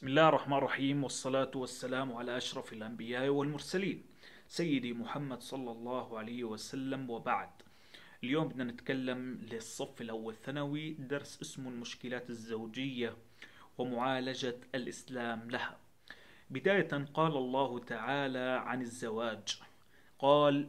بسم الله الرحمن الرحيم والصلاة والسلام على أشرف الأنبياء والمرسلين سيدي محمد صلى الله عليه وسلم وبعد. اليوم بدنا نتكلم للصف الأول ثانوي درس اسمه المشكلات الزوجية ومعالجة الإسلام لها. بداية قال الله تعالى عن الزواج قال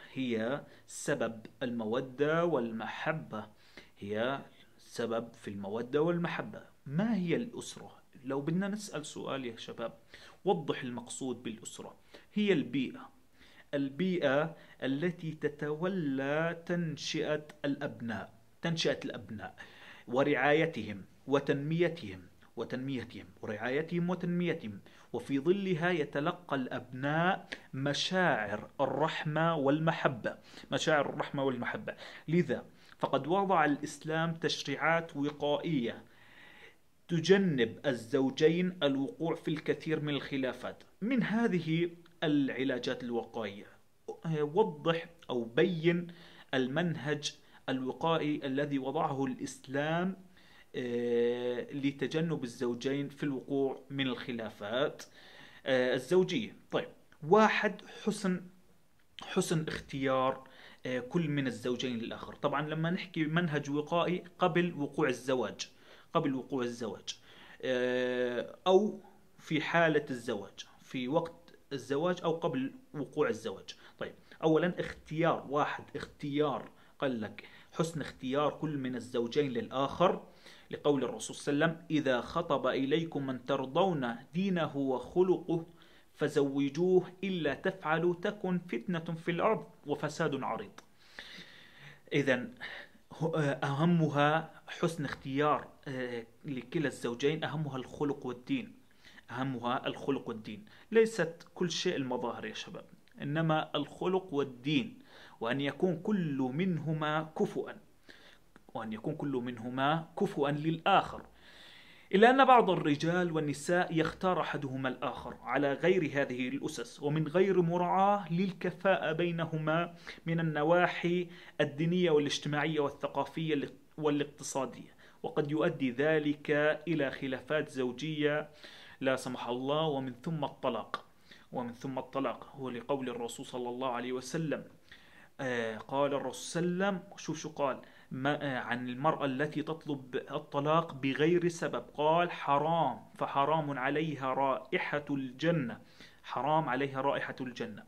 هي سبب المودة والمحبة. هي سبب في المودة والمحبة. ما هي الأسرة؟ لو بدنا نسأل سؤال يا شباب وضح المقصود بالأسرة. هي البيئة. البيئة التي تتولى تنشئة الأبناء تنشئة الأبناء ورعايتهم وتنميتهم. وتنميتهم ورعايتهم وتنميتهم وفي ظلها يتلقى الأبناء مشاعر الرحمة والمحبة مشاعر الرحمة والمحبة. لذا فقد وضع الإسلام تشريعات وقائية تجنب الزوجين الوقوع في الكثير من الخلافات. من هذه العلاجات الوقائية وضح أو بين المنهج الوقائي الذي وضعه الإسلام لتجنب الزوجين في الوقوع من الخلافات. الزوجية. طيب واحد حسن حسن اختيار كل من الزوجين للآخر. طبعا لما نحكي منهج وقائي قبل وقوع الزواج قبل وقوع الزواج. أو في حالة الزواج في وقت الزواج أو قبل وقوع الزواج. طيب أولا اختيار واحد اختيار قال لك حسن اختيار كل من الزوجين للآخر. لقول الرسول صلى الله عليه وسلم إذا خطب إليكم من ترضون دينه وخلقه فزوجوه إلا تفعلوا تكن فتنة في الأرض وفساد عريض. إذا أهمها حسن اختيار لكلا الزوجين أهمها الخلق والدين. أهمها الخلق والدين. ليست كل شيء المظاهر يا شباب إنما الخلق والدين وأن يكون كل منهما كفؤا. وأن يكون كل منهما كفؤا للآخر. إلا أن بعض الرجال والنساء يختار أحدهما الآخر على غير هذه الأسس ومن غير مراعاة للكفاءة بينهما من النواحي الدينية والاجتماعية والثقافية والاقتصادية. وقد يؤدي ذلك إلى خلافات زوجية لا سمح الله ومن ثم الطلاق. ومن ثم الطلاق هو لقول الرسول صلى الله عليه وسلم. قال الرسول صلى الله عليه وسلم شوف شو قال. عن المرأة التي تطلب الطلاق بغير سبب. قال حرام فحرام عليها رائحة الجنة. حرام عليها رائحة الجنة.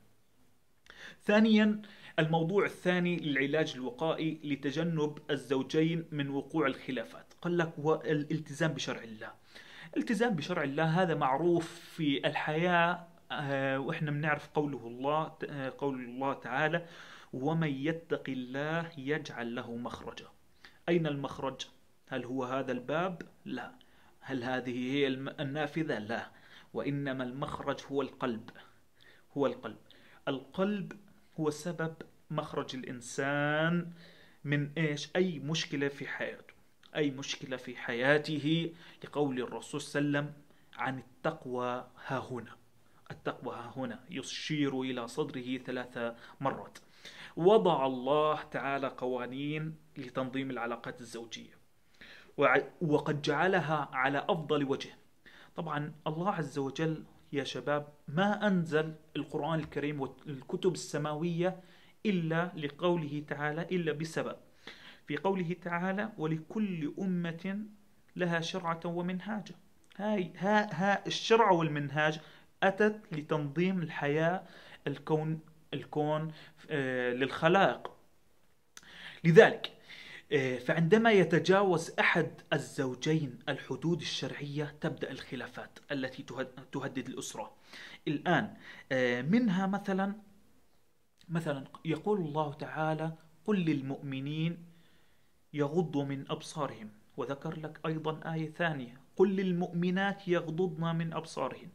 ثانيا الموضوع الثاني للعلاج الوقائي لتجنب الزوجين من وقوع الخلافات. قال لك الالتزام بشرع الله. الالتزام بشرع الله هذا معروف في الحياة وإحنا بنعرف قوله الله قول الله تعالى ومن يتق الله يجعل له مخرجا. أين المخرج؟ هل هو هذا الباب؟ لا. هل هذه هي النافذة؟ لا. وإنما المخرج هو القلب. هو القلب. القلب هو سبب مخرج الإنسان من إيش؟ أي مشكلة في حياته. أي مشكلة في حياته لقول الرسول صلى الله عليه وسلم عن التقوى ها هنا. التقوى ها هنا. يشير إلى صدره ثلاث مرات. وضع الله تعالى قوانين لتنظيم العلاقات الزوجية. وقد جعلها على أفضل وجه. طبعا الله عز وجل يا شباب ما أنزل القرآن الكريم والكتب السماوية إلا لقوله تعالى إلا بسبب. في قوله تعالى ولكل أمة لها شرعة ومنهاجا هاي ها ها الشرع والمنهاج أتت لتنظيم الحياة الكون الكون للخلائق. لذلك فعندما يتجاوز أحد الزوجين الحدود الشرعية تبدأ الخلافات التي تهدد الأسرة. الآن منها مثلا مثلا يقول الله تعالى قل للمؤمنين يغضوا من أبصارهم. وذكر لك أيضا آية ثانية قل للمؤمنات يغضضن من أبصارهن.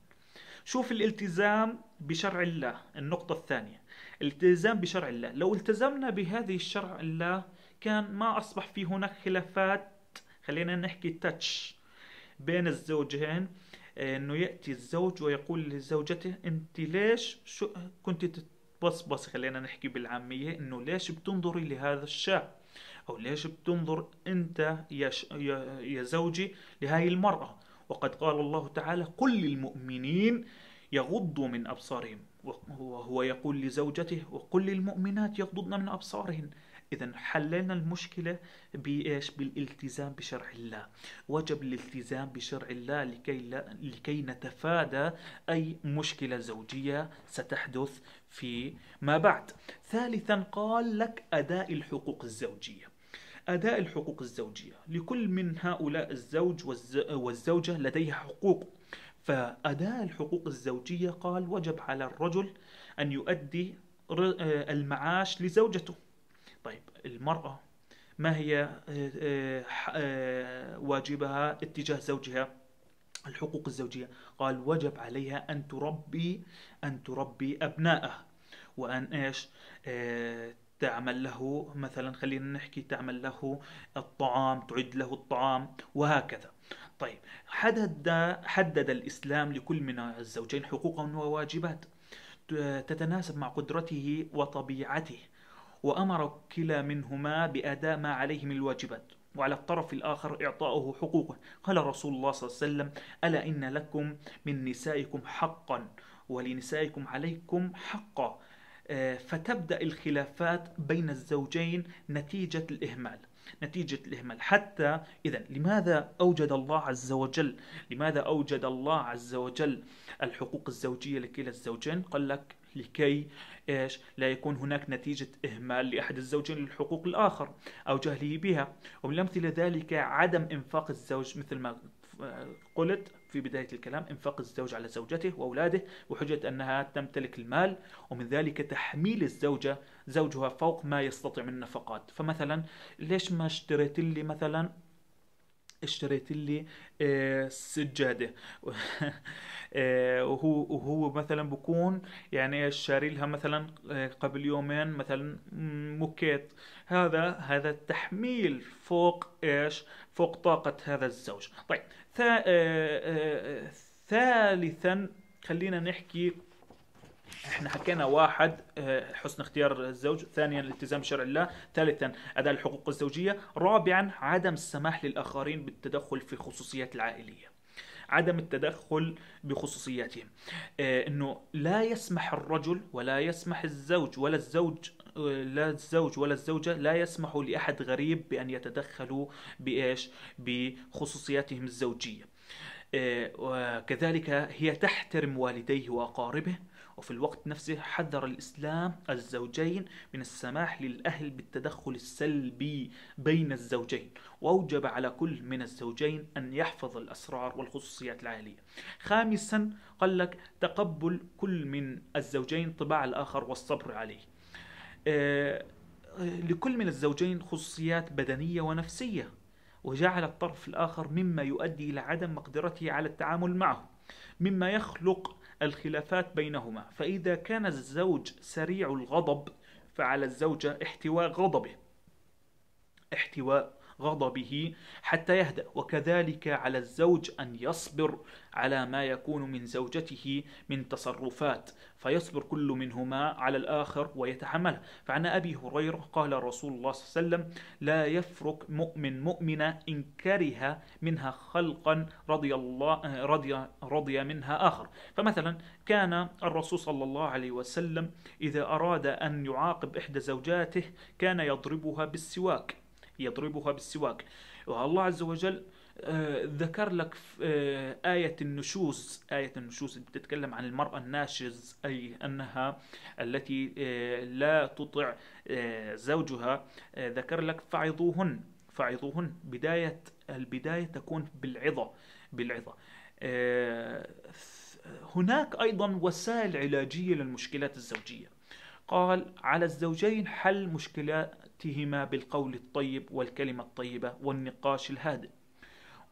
شوف الالتزام بشرع الله. النقطة الثانية الالتزام بشرع الله. لو التزمنا بهذه الشرع الله كان ما أصبح في هناك خلافات. خلينا نحكي تاتش بين الزوجين. إنه يأتي الزوج ويقول لزوجته أنت ليش شو كنت تتبصبص؟ خلينا نحكي بالعامية. إنه ليش بتنظري لهذا الشاب؟ أو ليش بتنظر أنت يا, ش... يا... يا زوجي لهذه المرأة؟ وقد قال الله تعالى قل للمؤمنين يغضوا من أبصارهم وهو يقول لزوجته وقل للمؤمنات يغضضن من أبصارهن. إذا حللنا المشكلة بإيش؟ بالالتزام بشرع الله. وجب الالتزام بشرع الله لكي, لا لكي نتفادى أي مشكلة زوجية ستحدث في ما بعد. ثالثا قال لك أداء الحقوق الزوجية. أداء الحقوق الزوجية. لكل من هؤلاء الزوج والزوجة لديها حقوق. فأداء الحقوق الزوجية قال وجب على الرجل أن يؤدي المعاش لزوجته. طيب المرأة ما هي آه، آه، آه، واجبها اتجاه زوجها؟ الحقوق الزوجية. قال وجب عليها أن تربي أن تربي أبنائها. وأن إيش؟ تعمل له مثلا خلينا نحكي تعمل له الطعام تعد له الطعام وهكذا. طيب حدد حدد الإسلام لكل من الزوجين حقوقا وواجبات تتناسب مع قدرته وطبيعته وأمر كلا منهما بأداء ما عليه من الواجبات وعلى الطرف الآخر إعطاؤه حقوقه. قال رسول الله صلى الله عليه وسلم ألا إن لكم من نسائكم حقا ولنسائكم عليكم حقا. آه، فتبدأ الخلافات بين الزوجين نتيجة الإهمال. نتيجة الإهمال. حتى إذا لماذا أوجد الله عز وجل؟ لماذا أوجد الله عز وجل الحقوق الزوجية لكلا الزوجين قال لك لكي إيش؟ لا يكون هناك نتيجة إهمال لأحد الزوجين للحقوق الآخر أو جهله بها. ومن أمثلة ذلك عدم إنفاق الزوج مثل ما قلت في بداية الكلام إنفاق الزوج على زوجته وأولاده بحجة أنها تمتلك المال ومن ذلك تحميل الزوجة زوجها فوق ما يستطيع من النفقات. فمثلا ليش ما اشتريت لي مثلا اشتريت لي آه، سجادة. آه، وهو وهو مثلا بكون يعني شاري لها مثلا آه، قبل يومين مثلا موكيت. هذا هذا تحميل فوق إيش؟ فوق طاقة هذا الزوج. طيب ثالثا خلينا نحكي إحنا حكينا واحد آه، حسن اختيار الزوج ثانيا الالتزام بشرع الله ثالثا أداء الحقوق الزوجية رابعا عدم السماح للآخرين بالتدخل في خصوصيات العائلية. عدم التدخل بخصوصياتهم. آه، إنه لا يسمح الرجل ولا يسمح الزوج ولا الزوج آه، لا الزوج ولا الزوجة لا يسمح لأحد غريب بأن يتدخلوا بإيش؟ بخصوصياتهم الزوجية. وكذلك هي تحترم والديه وأقاربه وفي الوقت نفسه حذر الإسلام الزوجين من السماح للأهل بالتدخل السلبي بين الزوجين. وأوجب على كل من الزوجين أن يحفظ الأسرار والخصوصيات العائلية. خامسا قال لك تقبل كل من الزوجين طباع الآخر والصبر عليه. آه، لكل من الزوجين خصوصيات بدنية ونفسية. وجعل الطرف الآخر مما يؤدي إلى عدم مقدرته على التعامل معه. مما يخلق الخلافات بينهما فإذا كان الزوج سريع الغضب فعلى الزوجة احتواء غضبه. احتواء غضبه حتى يهدأ. وكذلك على الزوج أن يصبر على ما يكون من زوجته من تصرفات فيصبر كل منهما على الآخر ويتحمله فعن أبي هريرة قال رسول الله صلى الله عليه وسلم لا يفرق مؤمن مؤمنة إن كره منها خلقا رضي الله رضي رضي منها آخر. فمثلا كان الرسول صلى الله عليه وسلم إذا أراد أن يعاقب إحدى زوجاته كان يضربها بالسواك. يضربها بالسواك. والله عز وجل آه، ذكر لك آه، آية النشوز. آية النشوز بتتكلم عن المرأة الناشز أي أنها التي آه، لا تطع زوجها. ذكر لك فعظوهن. فعظوهن بداية البداية تكون بالعظة بالعظة. هناك أيضا وسائل علاجية للمشكلات الزوجية. قال على الزوجين حل مشكلاتهما بالقول الطيب والكلمة الطيبة والنقاش الهادئ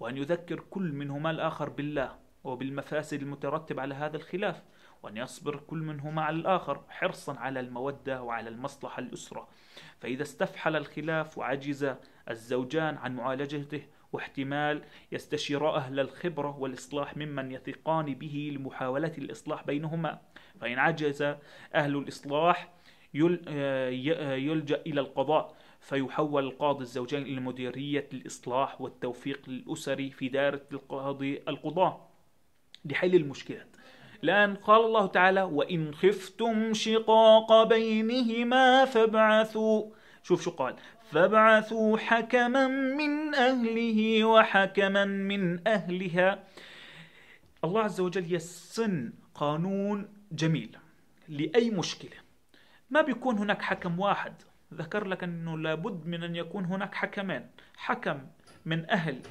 وأن يذكر كل منهما الآخر بالله وبالمفاسد المترتبة على هذا الخلاف وأن يصبر كل منهما على الآخر حرصا على المودة وعلى المصلحة الأسرة. فإذا استفحل الخلاف وعجز الزوجان عن معالجته واحتمال يستشير أهل الخبرة والإصلاح ممن يثقان به لمحاولة الإصلاح بينهما فإن عجز أهل الإصلاح يلجأ إلى القضاء فيحول القاضي الزوجين إلى مديرية الإصلاح والتوفيق الأسري في دائرة القاضي القضاء. لحل المشكلات. الآن قال الله تعالى وإن خفتم شقاق بينهما فابعثوا. شوف شو قال فابعثوا حكما من أهله وحكما من أهلها. الله عز وجل يسن قانون جميل لأي مشكلة. ما بيكون هناك حكم واحد. ذكر لك أنه لابد من أن يكون هناك حكمين حكم من أهل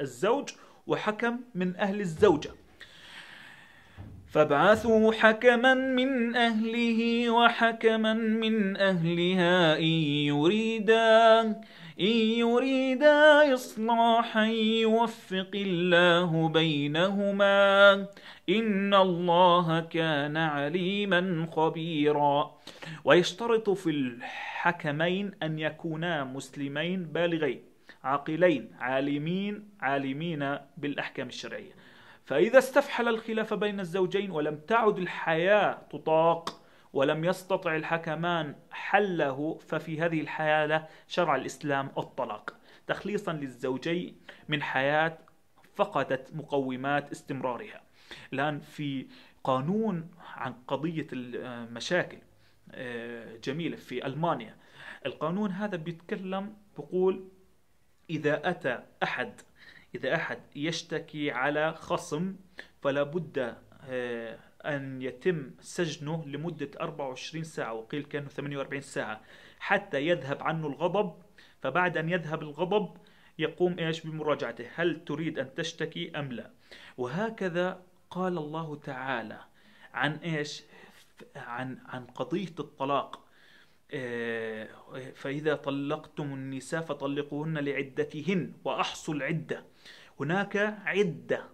الزوج وحكم من أهل الزوجة. فابعثوا حكما من أهله وحكما من أهلها إن يريدا إن يريدا إصلاحا يوفق الله بينهما. إن الله كان عليما خبيرا. ويشترط في الحكمين أن يكونا مسلمين بالغين عاقلين عالمين عالمين بالأحكام الشرعية. فإذا استفحل الخلاف بين الزوجين ولم تعد الحياة تطاق ولم يستطع الحكمان حله ففي هذه الحالة شرع الإسلام الطلاق. تخليصا للزوجين من حياة فقدت مقومات استمرارها. الآن في قانون عن قضية المشاكل آه، جميلة في ألمانيا. القانون هذا بيتكلم بقول إذا أتى أحد إذا أحد يشتكي على خصم فلا بد آه، أن يتم سجنه لمدة 24 ساعة وقيل كأنه 48 ساعة حتى يذهب عنه الغضب. فبعد أن يذهب الغضب يقوم إيش؟ بمراجعته. هل تريد أن تشتكي أم لا؟ وهكذا قال الله تعالى عن إيش؟ عن عن قضية الطلاق. فإذا طلقتم النساء فطلقوهن لعدتهن وأحصوا العدة. هناك عدة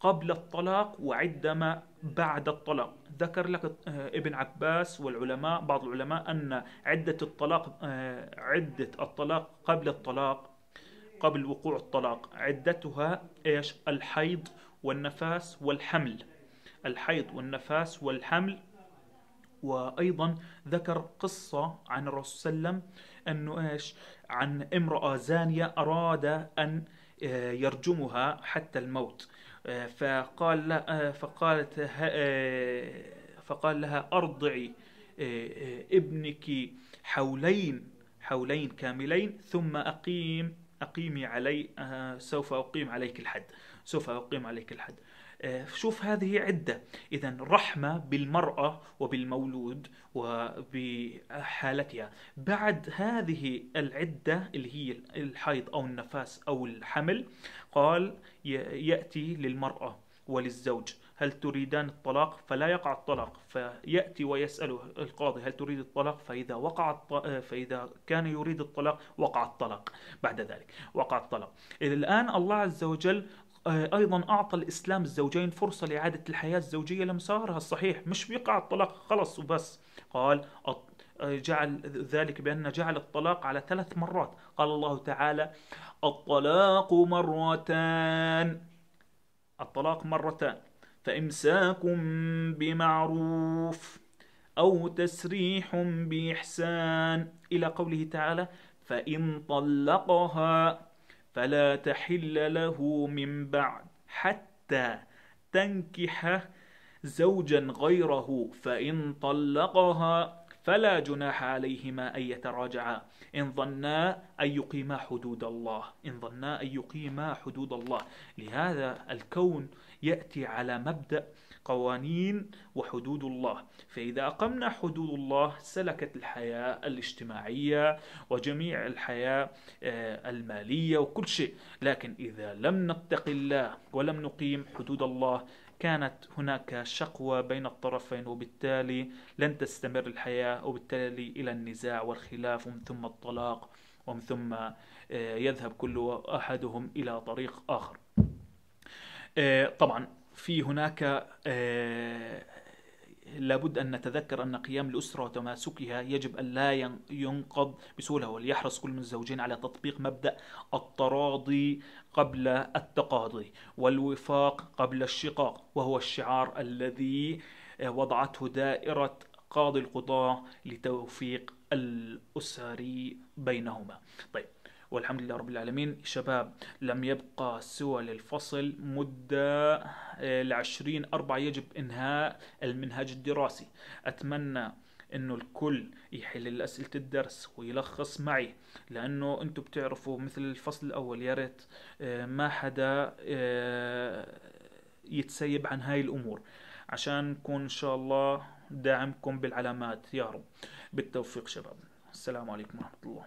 قبل الطلاق وعدة ما بعد الطلاق. ذكر لك آه، ابن عباس والعلماء بعض العلماء أن عدة الطلاق آه، عدة الطلاق قبل الطلاق قبل وقوع الطلاق عدتها إيش؟ الحيض والنفاس والحمل. الحيض والنفاس والحمل وأيضا ذكر قصة عن الرسول صلى الله عليه وسلم أنه إيش؟ عن امرأة زانية أراد أن آه، يرجمها حتى الموت. آه، فقال لها آه، فقالت فقال لها أرضعي ابنك حولين حولين كاملين ثم أقيم أقيمي علي سوف أقيم عليك الحد سوف أقيم عليك الحد. شوف هذه عدة. إذا رحمة بالمرأة وبالمولود وبحالتها. بعد هذه العدة اللي هي الحيض أو النفاس أو الحمل قال يأتي للمرأة وللزوج. هل تريدان الطلاق؟ فلا يقع الطلاق. فيأتي ويسأله القاضي هل تريد الطلاق؟ فإذا وقع فإذا كان يريد الطلاق وقع الطلاق. بعد ذلك وقع الطلاق. الآن الله عز وجل آه، أيضا أعطى الإسلام الزوجين فرصة لإعادة الحياة الزوجية لمسارها. الصحيح مش بيقع الطلاق خلص وبس. قال آه، جعل ذلك بأن جعل الطلاق على ثلاث مرات. قال الله تعالى الطلاق مرتان. الطلاق مرتان. فإمساك بمعروف أو تسريح بإحسان. إلى قوله تعالى فإن طلقها فلا تحل له من بعد حتى تنكح زوجا غيره فإن طلقها فلا جناح عليهما أن يتراجعا. إن ظنا أن يقيما حدود الله إن ظنا أن يقيما حدود الله. لهذا الكون يأتي على مبدأ قوانين وحدود الله. فإذا أقمنا حدود الله سلكت الحياة الاجتماعية وجميع الحياة آه، المالية وكل شيء. لكن إذا لم نتق الله ولم نقيم حدود الله كانت هناك شقوة بين الطرفين وبالتالي لن تستمر الحياة وبالتالي إلى النزاع والخلاف ثم الطلاق ومن ثم آه، يذهب كل أحدهم إلى طريق آخر. آه، طبعا في هناك آه، لابد أن نتذكر أن قيام الأسرة وتماسكها يجب أن لا ينقض بسهولة وليحرص كل من الزوجين على تطبيق مبدأ التراضي قبل التقاضي والوفاق قبل الشقاق وهو الشعار الذي وضعته دائرة قاضي القضاة لتوفيق الأسري بينهما. طيب والحمد لله رب العالمين. شباب لم يبقى سوى للفصل مدة العشرين آه، أربعة يجب إنهاء المنهج الدراسي. أتمنى إنه الكل يحل اسئله الدرس ويلخص معي لأنه أنتم بتعرفوا مثل الفصل الأول يا ريت آه، ما حدا آه، يتسيب عن هاي الأمور. عشان نكون إن شاء الله داعمكم بالعلامات يا رب. بالتوفيق شباب. السلام عليكم ورحمة الله.